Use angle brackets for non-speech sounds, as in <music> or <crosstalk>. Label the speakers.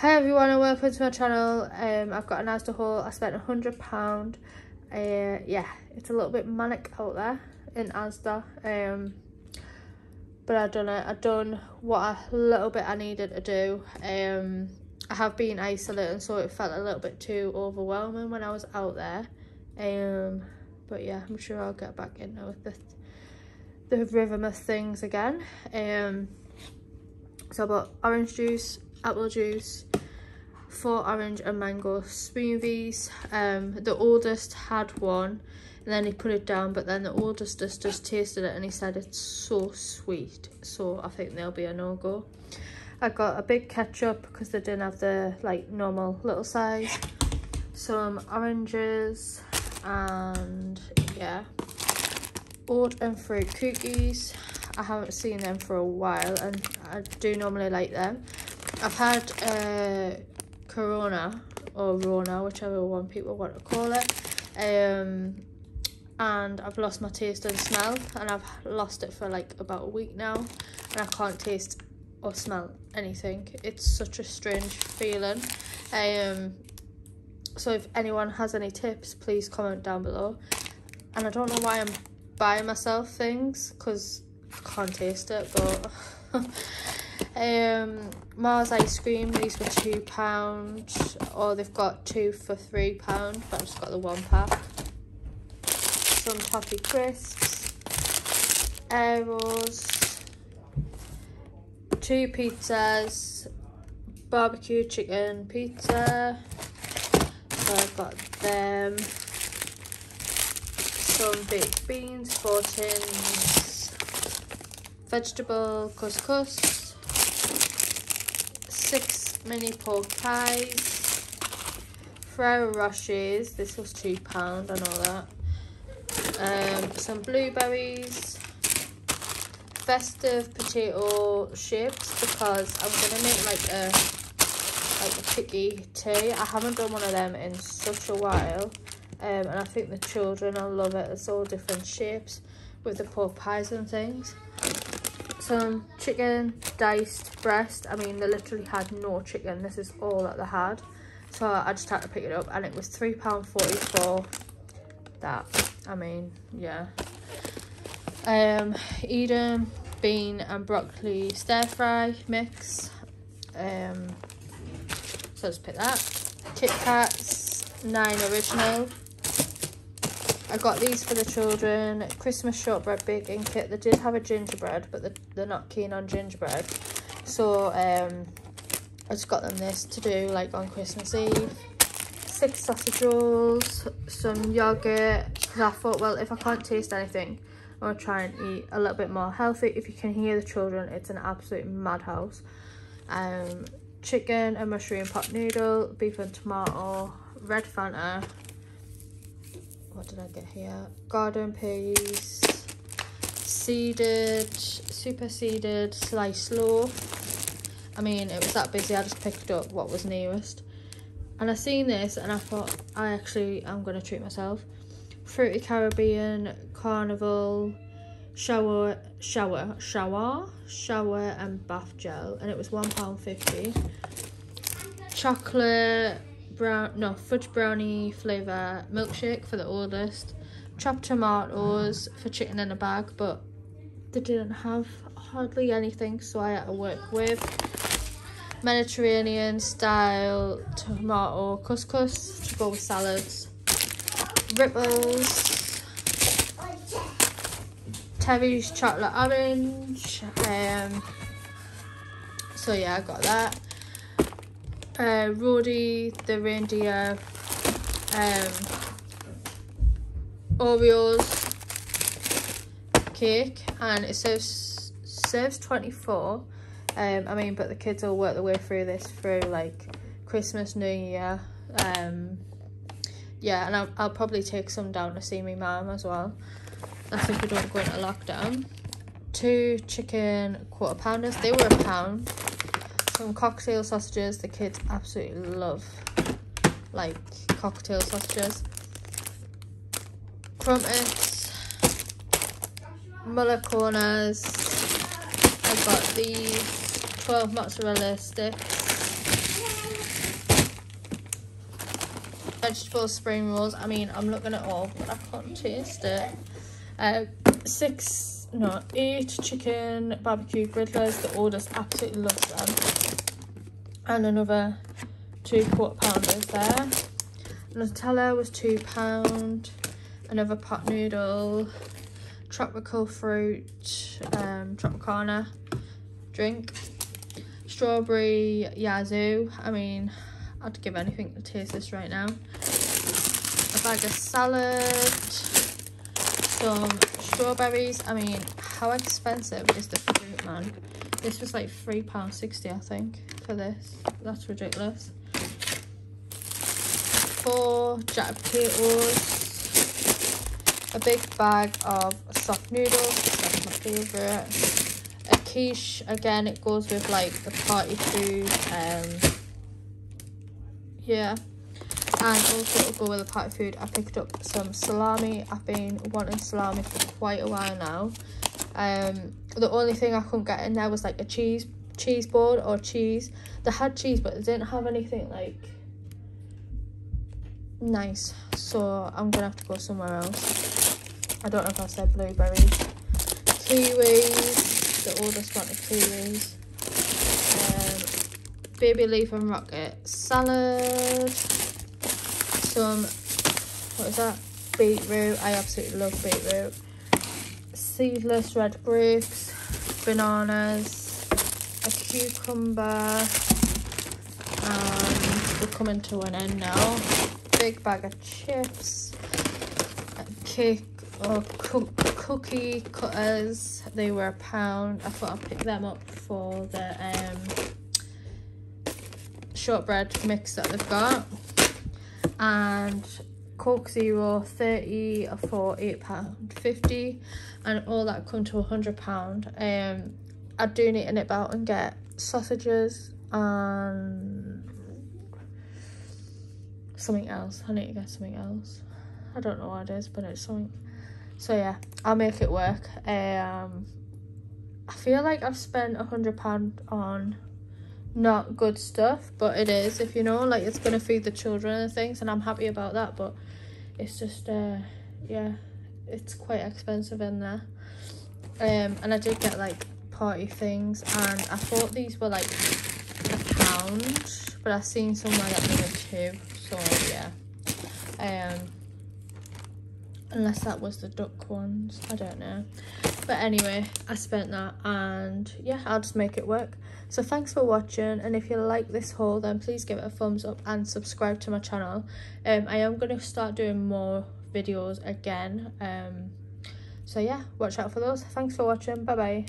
Speaker 1: Hi everyone and welcome to my channel. Um, I've got an Asda haul. I spent a hundred pound. Uh, yeah, it's a little bit manic out there in Asda. Um, but I've done it. I've done what a little bit I needed to do. Um, I have been isolating, so it felt a little bit too overwhelming when I was out there. Um, but yeah, I'm sure I'll get back into with the the rhythm things again. Um, so I bought orange juice, apple juice, four orange and mango smoothies. Um, the oldest had one and then he put it down, but then the oldest just, just tasted it and he said it's so sweet. So I think they'll be a no-go. I got a big ketchup because they didn't have the like normal little size. Some oranges and yeah. Oat and fruit cookies. I haven't seen them for a while and I do normally like them. I've had uh, Corona or Rona, whichever one people want to call it. Um, and I've lost my taste and smell and I've lost it for like about a week now and I can't taste or smell anything. It's such a strange feeling. Um, so if anyone has any tips, please comment down below. And I don't know why I'm buying myself things because I can't taste it, but <laughs> um mars ice cream these were two pound or they've got two for three pound but i've just got the one pack. Some toffee crisps Aeros two pizzas barbecue chicken pizza so i've got them. Some baked beans four tins vegetable couscous six mini pork pies, Ferrero Rochers, this was £2, I know that, um, some blueberries, festive potato chips because I'm going to make like a like a picky tea. I haven't done one of them in such a while um, and I think the children will love it. It's all different shapes with the pork pies and things some chicken diced breast. I mean they literally had no chicken. This is all that they had. So i just had to pick it up and it was three pound 44 that. I mean yeah. Um eden bean and broccoli stir fry mix. Um so let's pick that. Kit kats nine original I got these for the children. Christmas shortbread baking kit. They did have a gingerbread, but they're, they're not keen on gingerbread. So um, I just got them this to do like on Christmas Eve. Six sausage rolls, some yogurt. Because I thought, well, if I can't taste anything, I'm going to try and eat a little bit more healthy. If you can hear the children, it's an absolute madhouse. Um, chicken and mushroom pot noodle, beef and tomato, red Fanta, what did I get here? Garden peas, seeded, super seeded sliced loaf. I mean, it was that busy, I just picked up what was nearest. And I seen this and I thought, I actually, I'm going to treat myself. Fruity Caribbean, Carnival, shower, shower, shower, shower and bath gel. And it was £1.50. Chocolate brown, no, fudge brownie flavour milkshake for the oldest. Chopped tomatoes for chicken in a bag, but they didn't have hardly anything, so I had to work with Mediterranean style tomato couscous to go with salads. Ripples. Terry's chocolate orange. Um, so yeah, I got that uh, Rody the reindeer um, Oreos cake and it serves serves 24 um, I mean but the kids will work their way through this through like Christmas New Year um, yeah and I'll, I'll probably take some down to see me mum as well. That's if we don't go into lockdown. Two chicken quarter pounders they were a pound some cocktail sausages. The kids absolutely love like cocktail sausages. Crumpets, Muller corners. I got these 12 mozzarella sticks. vegetable spring rolls. I mean, I'm looking at all, but I can't taste it. Uh, six, no, eight chicken barbecue griddlers. The oldest absolutely loves them. And another two quarter pounders there. Nutella was two pound. Another pot noodle. Tropical fruit, um, Tropicana drink. Strawberry Yazoo. I mean, I'd give anything to taste this right now. A bag of salad. Some strawberries. I mean, how expensive is the fruit, man? This was like £3.60, I think, for this. That's ridiculous. Four jack potatoes. A big bag of soft noodles. That's my favourite. A quiche. Again, it goes with like the party food. Um, yeah and also to go with the party food. I picked up some salami. I've been wanting salami for quite a while now. Um the only thing i couldn't get in there was like a cheese cheese board or cheese. They had cheese but they didn't have anything like nice. So i'm gonna have to go somewhere else. I don't know if i said blueberries kiwis. The oldest wanted kiwis. Baby leaf and rocket salad some what is that? Beetroot i absolutely love beetroot. Seedless red grapes bananas a cucumber and we're coming to an end now. Big bag of chips cake or cookie cutters. They were a pound. I thought i'd pick them up for the um shortbread mix that they've got and coke zero 30 for eight pound 50 and all that come to a hundred pound. Um i do need to nip out and get sausages and something else. I need to get something else. I don't know what it is but it's something. So yeah i'll make it work. Um i feel like i've spent a hundred pound on not good stuff but it is if you know like it's gonna feed the children and things and i'm happy about that but it's just uh yeah it's quite expensive in there. Um and i did get like party things and i thought these were like a pound but I've seen somewhere that they were two so yeah. Um unless that was the duck ones i don't know but anyway i spent that and yeah i'll just make it work. So thanks for watching and if you like this haul then please give it a thumbs up and subscribe to my channel. Um i am going to start doing more videos again um so yeah watch out for those. Thanks for watching. Bye bye